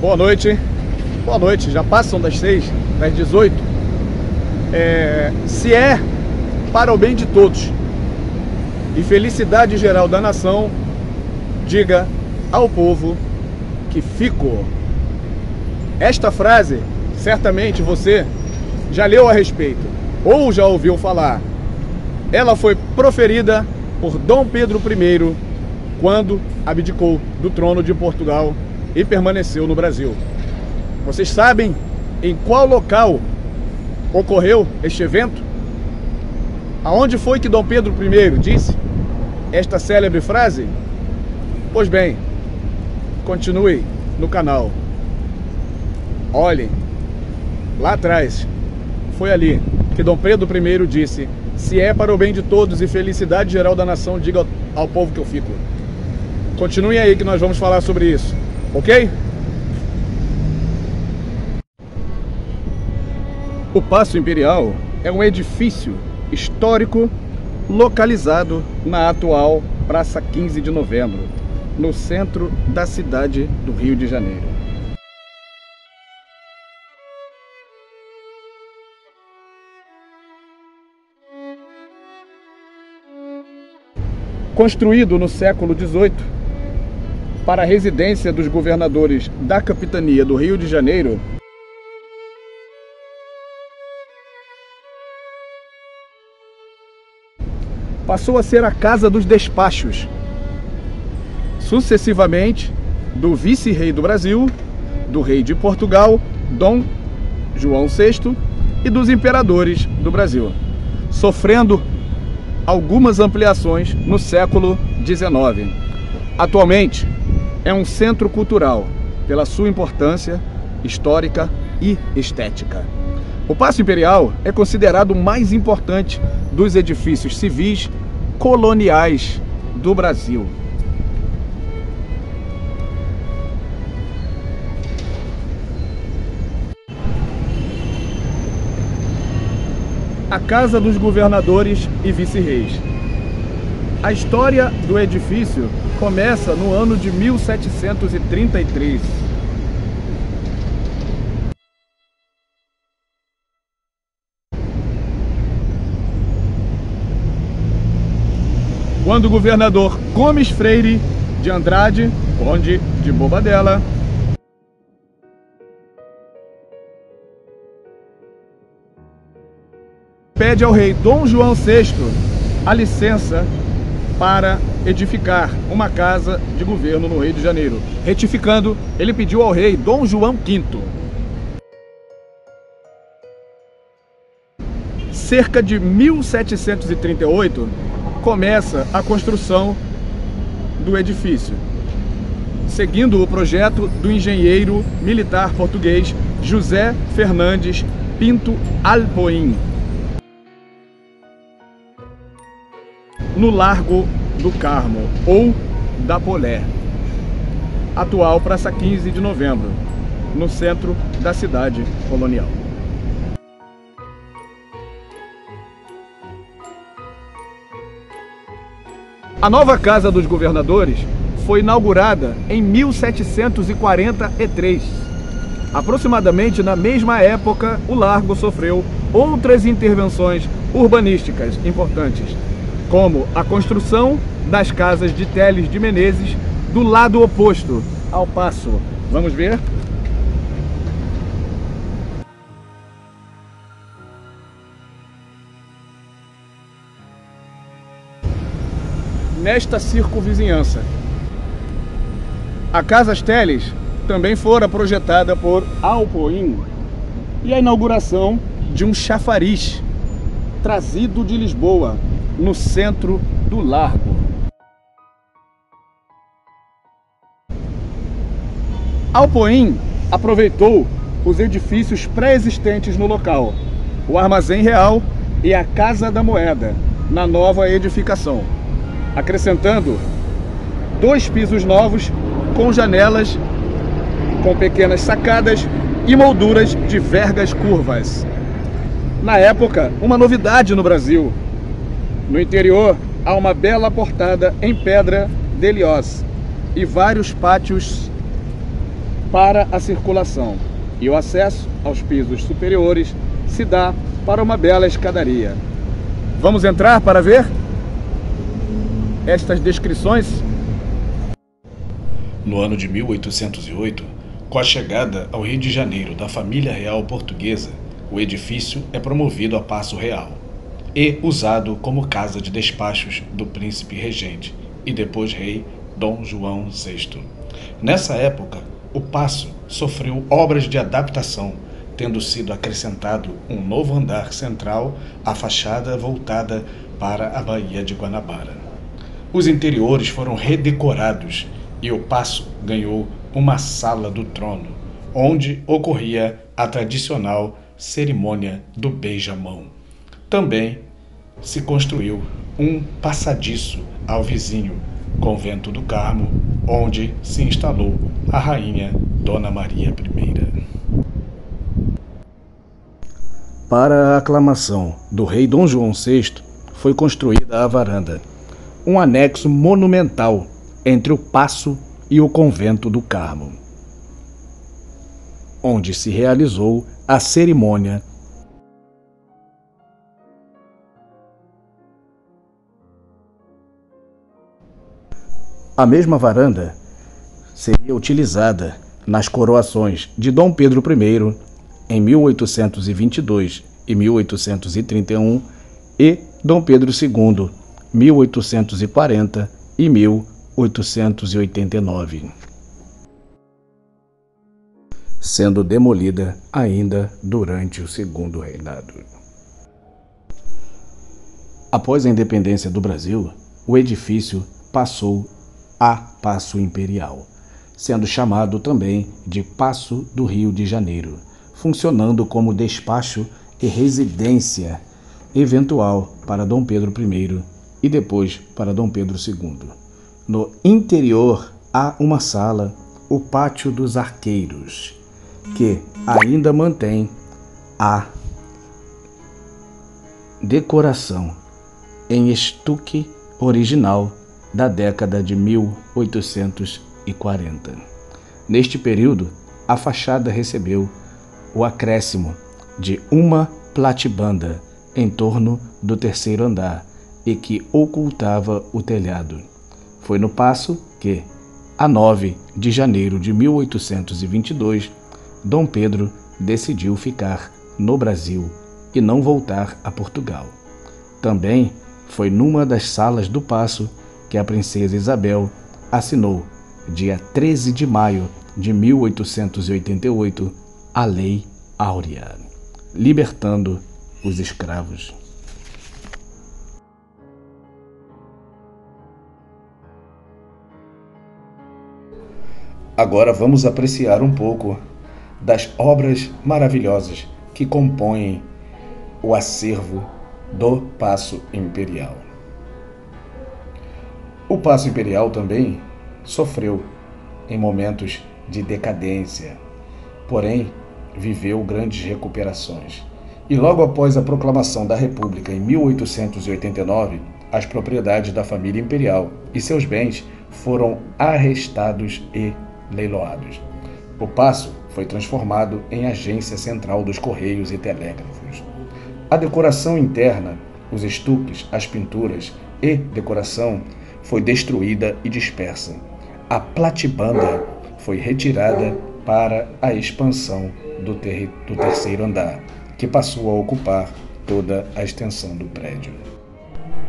Boa noite. Boa noite. Já passam das 6, das 18. É, se é para o bem de todos e felicidade geral da nação, diga ao povo que ficou. Esta frase, certamente você já leu a respeito ou já ouviu falar. Ela foi proferida por Dom Pedro I quando abdicou do trono de Portugal e permaneceu no Brasil. Vocês sabem em qual local ocorreu este evento? Aonde foi que Dom Pedro I disse esta célebre frase? Pois bem, continue no canal. Olhem, lá atrás, foi ali que Dom Pedro I disse: Se é para o bem de todos e felicidade geral da nação, diga ao povo que eu fico. Continue aí que nós vamos falar sobre isso, ok? O Paço Imperial é um edifício histórico localizado na atual Praça 15 de Novembro, no centro da cidade do Rio de Janeiro. Construído no século XVIII para a residência dos governadores da capitania do Rio de Janeiro, passou a ser a casa dos despachos, sucessivamente do vice-rei do Brasil, do rei de Portugal, Dom João VI, e dos imperadores do Brasil, sofrendo algumas ampliações no século XIX. Atualmente é um centro cultural pela sua importância histórica e estética. O Paço Imperial é considerado o mais importante dos edifícios civis coloniais do Brasil. A Casa dos Governadores e Vice-Reis. A história do edifício começa no ano de 1733. quando o governador Gomes Freire de Andrade, conde de Bobadela, pede ao rei Dom João VI a licença para edificar uma casa de governo no Rio de Janeiro. Retificando, ele pediu ao rei Dom João V. Cerca de 1738, começa a construção do edifício, seguindo o projeto do engenheiro militar português José Fernandes Pinto Alpoim, no Largo do Carmo, ou da Polé, atual Praça 15 de Novembro, no centro da cidade colonial. A nova Casa dos Governadores foi inaugurada em 1743. Aproximadamente na mesma época, o Largo sofreu outras intervenções urbanísticas importantes, como a construção das casas de Teles de Menezes do lado oposto ao passo. Vamos ver? nesta circunvizinhança. A Casa Teles também fora projetada por Alpoim e a inauguração de um chafariz trazido de Lisboa, no centro do largo. Alpoim aproveitou os edifícios pré-existentes no local, o Armazém Real e a Casa da Moeda, na nova edificação acrescentando dois pisos novos com janelas com pequenas sacadas e molduras de vergas curvas. Na época, uma novidade no Brasil. No interior, há uma bela portada em pedra de Lioz e vários pátios para a circulação e o acesso aos pisos superiores se dá para uma bela escadaria. Vamos entrar para ver estas descrições? No ano de 1808, com a chegada ao Rio de Janeiro da família real portuguesa, o edifício é promovido a Passo Real e usado como casa de despachos do príncipe regente e depois rei Dom João VI. Nessa época, o Passo sofreu obras de adaptação, tendo sido acrescentado um novo andar central à fachada voltada para a Baía de Guanabara. Os interiores foram redecorados e o Passo ganhou uma sala do trono, onde ocorria a tradicional cerimônia do beija-mão. Também se construiu um passadiço ao vizinho convento do Carmo, onde se instalou a rainha Dona Maria I. Para a aclamação do rei Dom João VI, foi construída a varanda, um anexo monumental entre o passo e o convento do Carmo, onde se realizou a cerimônia A mesma varanda seria utilizada nas coroações de Dom Pedro I em 1822 e 1831 e Dom Pedro II 1840 e 1889, sendo demolida ainda durante o segundo reinado. Após a independência do Brasil, o edifício passou a Paço Imperial, sendo chamado também de Paço do Rio de Janeiro, funcionando como despacho e residência eventual para Dom Pedro I e depois para Dom Pedro II. No interior há uma sala, o Pátio dos Arqueiros, que ainda mantém a decoração em estuque original da década de 1840. Neste período, a fachada recebeu o acréscimo de uma platibanda em torno do terceiro andar e que ocultava o telhado. Foi no passo que, a 9 de janeiro de 1822, Dom Pedro decidiu ficar no Brasil e não voltar a Portugal. Também foi numa das salas do passo que a princesa Isabel assinou, dia 13 de maio de 1888, a Lei Áurea, libertando os escravos. Agora vamos apreciar um pouco das obras maravilhosas que compõem o acervo do Paço Imperial. O Paço Imperial também sofreu em momentos de decadência, porém viveu grandes recuperações. E logo após a proclamação da República em 1889, as propriedades da família imperial e seus bens foram arrestados e leiloados. O paço foi transformado em agência central dos correios e telégrafos. A decoração interna, os estuques, as pinturas e decoração foi destruída e dispersa. A platibanda foi retirada para a expansão do, ter do terceiro andar, que passou a ocupar toda a extensão do prédio.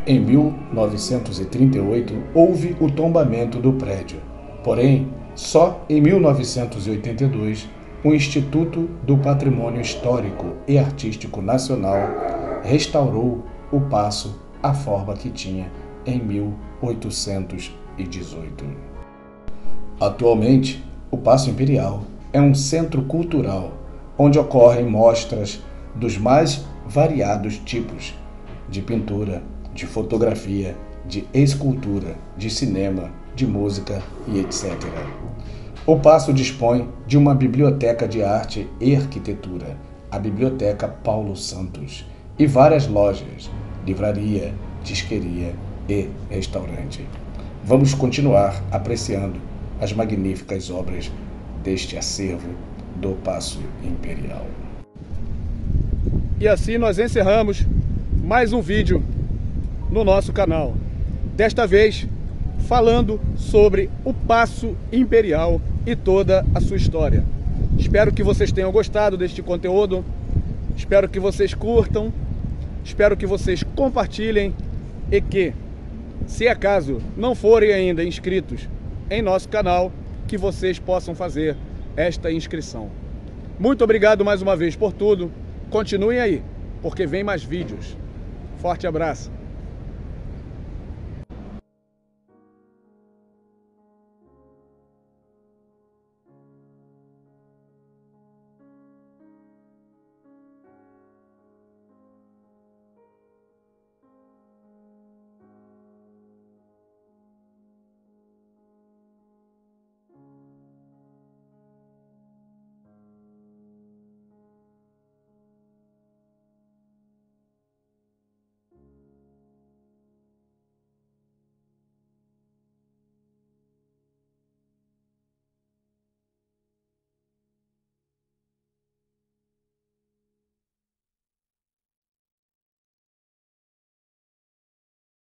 Em 1938 houve o tombamento do prédio, porém, só em 1982 o Instituto do Patrimônio Histórico e Artístico Nacional restaurou o passo à forma que tinha em 1818. Atualmente, o Paço Imperial é um centro cultural onde ocorrem mostras dos mais variados tipos de pintura, de fotografia, de escultura, de cinema, de música e etc. O Paço dispõe de uma biblioteca de arte e arquitetura, a Biblioteca Paulo Santos, e várias lojas, livraria, disqueria e restaurante. Vamos continuar apreciando as magníficas obras deste acervo do Paço Imperial. E assim nós encerramos mais um vídeo no nosso canal. Desta vez falando sobre o Paço Imperial e toda a sua história. Espero que vocês tenham gostado deste conteúdo. Espero que vocês curtam. Espero que vocês compartilhem e que, se acaso não forem ainda inscritos em nosso canal, que vocês possam fazer esta inscrição. Muito obrigado mais uma vez por tudo. Continuem aí, porque vem mais vídeos. Forte abraço.